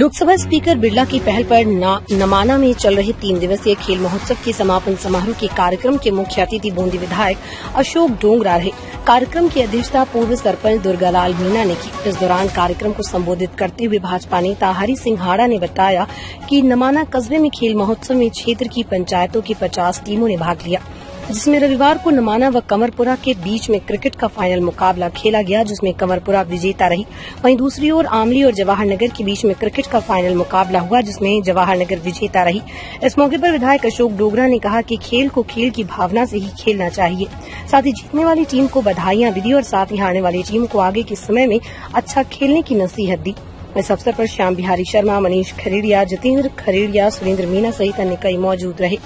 Lok Sabha speaker Birla की पहल पर नमाना में चल रहे तीन दिवसीय खेल महोत्सव के समापन समारोह के कार्यक्रम के मुख्य अतिथि बूंदी विधायक अशोक डोंगरा रहे। कार्यक्रम की अध्यक्षता पूर्व सरपंच दुर्गालाल मीणा ने की। इस दौरान कार्यक्रम को संबोधित करते हुए भाजपा नेता हरि सिंह हाड़ा ने बताया कि नमाना कस्बे में खेल महोत्सव में क्षेत्र की पंचायतों की पचास टीमों ने भाग लिया। जिसमें रविवार को नमाना व कमरपुरा के बीच में क्रिकेट का फाइनल मुकाबला खेला गया, जिसमें कमरपुरा विजेता रही। वहीं दूसरी ओर आमली और जवाहर नगर के बीच में क्रिकेट का फाइनल मुकाबला हुआ, जिसमें जवाहर नगर विजेता रही। इस मौके पर विधायक अशोक डोगरा ने कहा कि खेल को खेल की भावना से ही खेलना चाहिए। साथ ही जीतने वाली टीम को बधाइयाँ दी और साथ ही हारने वाली टीम को आगे के समय में अच्छा खेलने की नसीहत दी। इस अवसर पर श्याम बिहारी शर्मा, मनीष खरीड़िया, जितेंद्र खरीड़िया, सुरेंद्र मीना सहित अन्य कई मौजूद रहे।